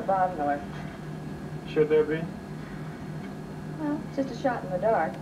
Bob north. Should there be? Well, just a shot in the dark.